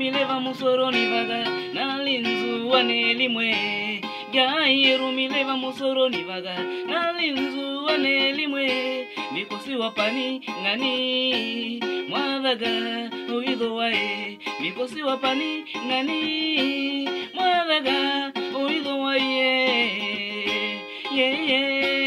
mirumileva musoroni vaga na linzu nalinzuwa nelimwe gairumileva musoroni vaga na nalinzuwa nelimwe mikosiwa pani ng'ani? Mwavaga uidhowae mikosiwa pani ng'ani? Mwavaga uido wa'e yeah, yeah.